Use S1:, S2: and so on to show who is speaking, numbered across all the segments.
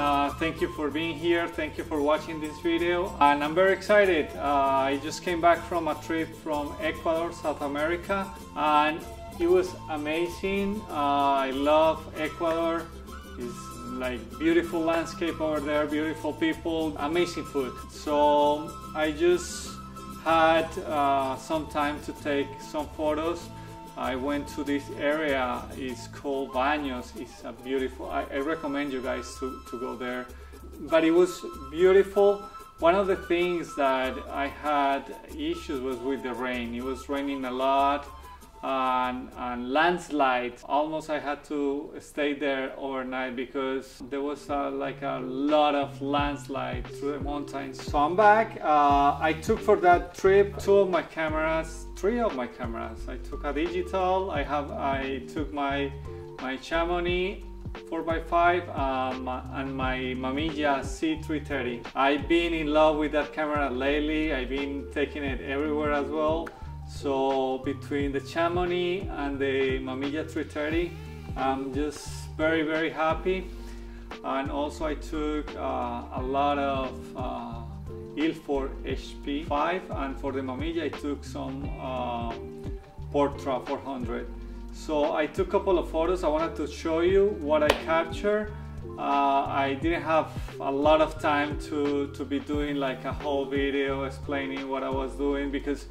S1: uh, thank you for being here. Thank you for watching this video. And I'm very excited. Uh, I just came back from a trip from Ecuador South America and it was amazing. Uh, I love Ecuador. It's like beautiful landscape over there beautiful people amazing food. So I just had uh, some time to take some photos I went to this area. It's called Baños. It's a beautiful. I, I, recommend you guys to, to go there. But it was beautiful. One of the things that I had issues was with the rain. It was raining a lot and, and landslides. Almost I had to stay there overnight because there was like a lot of landslide through the mountains. So I'm back. Uh, I took for that trip two of my cameras, three of my cameras. I took a digital. I have I took my my Chamonix 4x5 um, and my Mamiya C330. I've been in love with that camera lately. I've been taking it everywhere as well. So between the Chamonix and the Mamiya 330, I'm just very, very happy. And also I took uh, a lot of uh, Ilford HP5 and for the Mamiya I took some uh, Portra 400. So I took a couple of photos. I wanted to show you what I captured. Uh, I didn't have a lot of time to, to be doing like a whole video explaining what I was doing because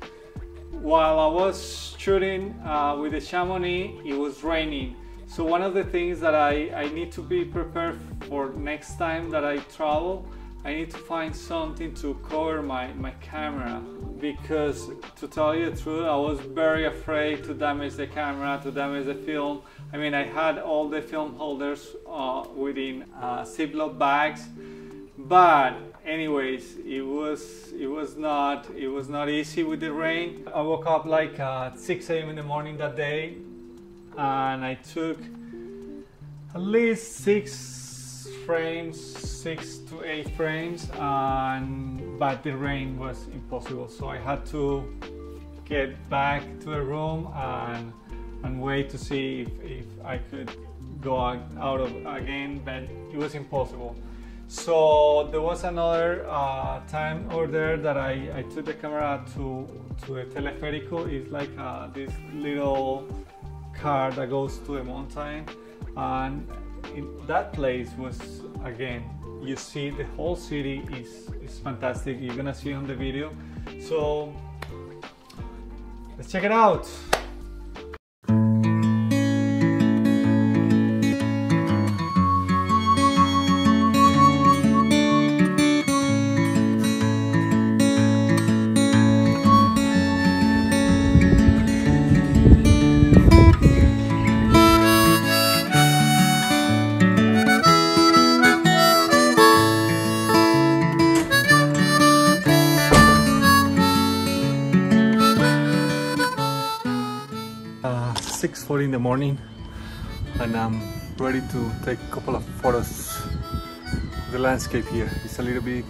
S1: while I was shooting uh, with the Chamonix, it was raining. So one of the things that I, I need to be prepared for next time that I travel, I need to find something to cover my, my camera because to tell you the truth, I was very afraid to damage the camera, to damage the film. I mean, I had all the film holders uh, within uh, Ziploc bags, but anyways it was it was not it was not easy with the rain. I woke up like at 6 a.m in the morning that day and i took at least six frames six to eight frames and but the rain was impossible. So i had to get back to the room and and wait to see if, if i could go out of again but it was impossible so there was another uh, time over there that I, I took the camera to to a teleférico. It's like uh, this little car that goes to a mountain, and in that place was again you see the whole city is is fantastic. You're gonna see on the video. So let's check it out. 6.40 in the morning and I'm ready to take a couple of photos the landscape here. It's a little bit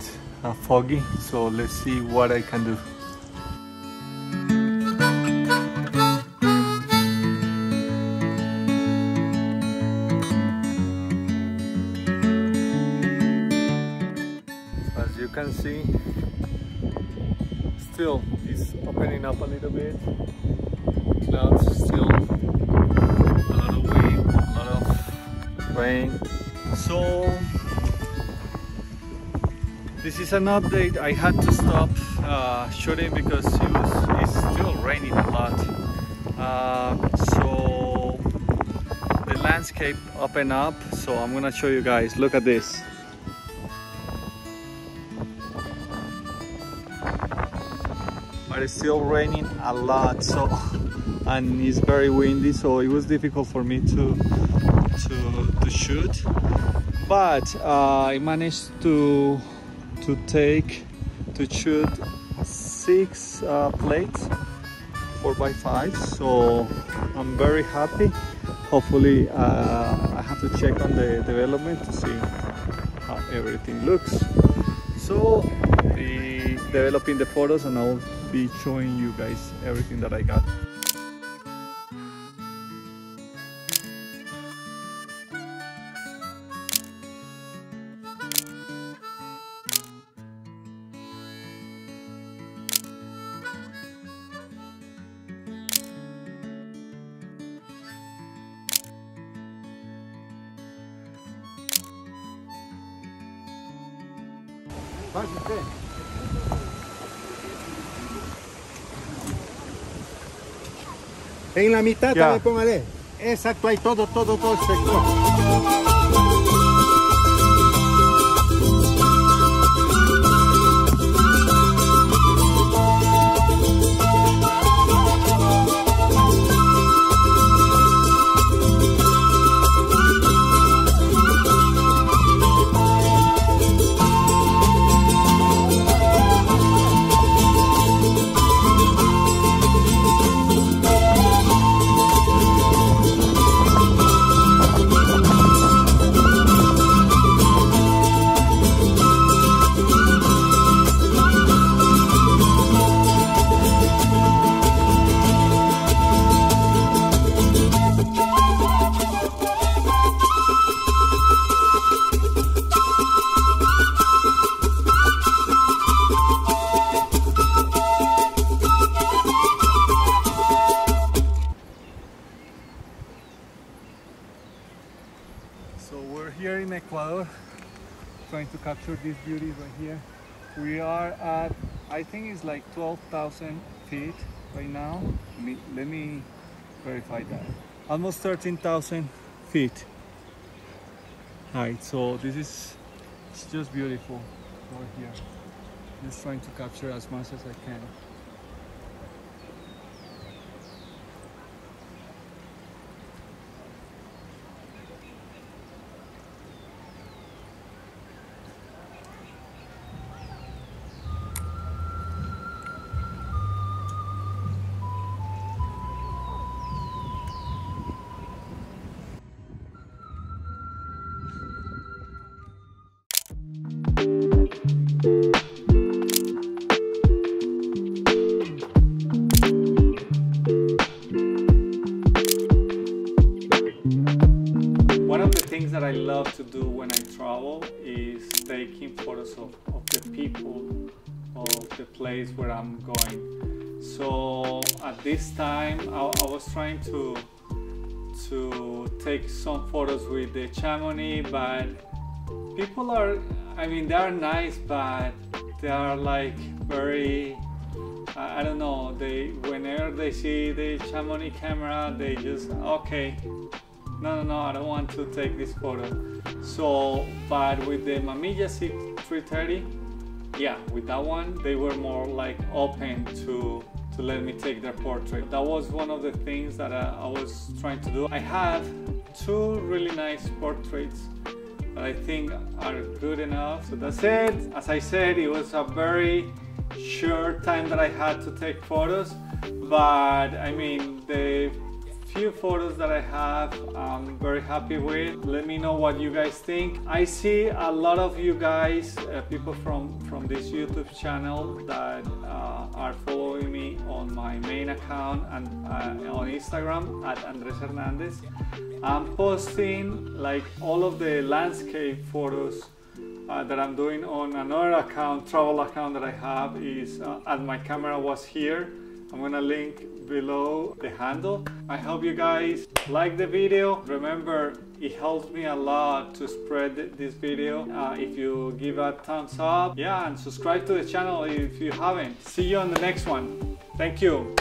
S1: uh, foggy so let's see what I can do. As you can see still it's opening up a little bit so this is an update. I had to stop uh, shooting because it was it's still raining a lot. Uh, so the landscape up and up. So I'm gonna show you guys. Look at this. But it's still raining a lot. So and it's very windy. So it was difficult for me to shoot but uh, I managed to to take to shoot six uh, plates 4x5 so I'm very happy. Hopefully uh, I have to check on the development to see how everything looks. So be developing the photos and I'll be showing you guys everything that I got
S2: usted. En la mitad
S1: Ya.
S2: también póngale. Exacto, ahí todo, todo, todo el sector.
S1: Ecuador trying to capture these beauties right here. We are at, I think it's like 12,000 feet right now. Let me, let me verify that. Almost 13,000 feet height. So this is it's just beautiful over here. Just trying to capture as much as I can. Travel is taking photos of, of the people of the place where I'm going. So at this time, I, I was trying to to take some photos with the Chamonix, but people are, I mean, they are nice, but they are like very I I don't know. They whenever they see the Chamonix camera, they just okay. No, no, no. I don't want to take this photo. So, but with the Mamiya C330, yeah, with that one, they were more like open to to let me take their portrait. That was one of the things that I, I was trying to do. I have two really nice portraits that I think are good enough. So that's it. As I said, it was a very short time that I had to take photos, but I mean, the few photos that I have, I'm very happy with. Let me know what you guys think. I see a lot of you guys, uh, people from, from this YouTube channel that uh, are following me on my main account and uh, on Instagram at Andres Hernandez. I'm posting like all of the landscape photos uh, that I'm doing on another account, travel account that I have is uh, and my camera was here. I'm gonna link below the handle. I hope you guys like the video. Remember, it helps me a lot to spread this video. Uh, if you give a thumbs up, yeah, and subscribe to the channel if you haven't. See you on the next one. Thank you.